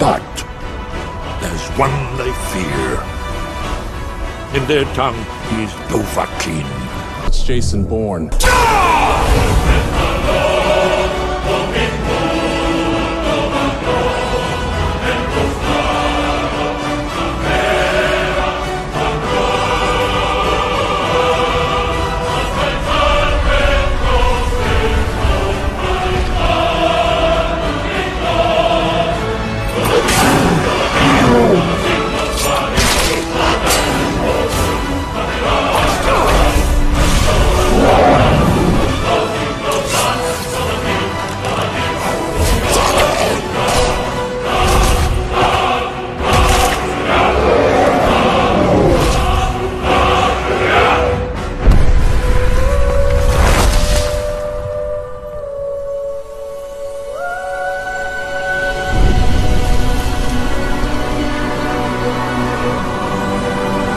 But there's one they fear. In their tongue, he's Dovahkiin. It's Jason Bourne.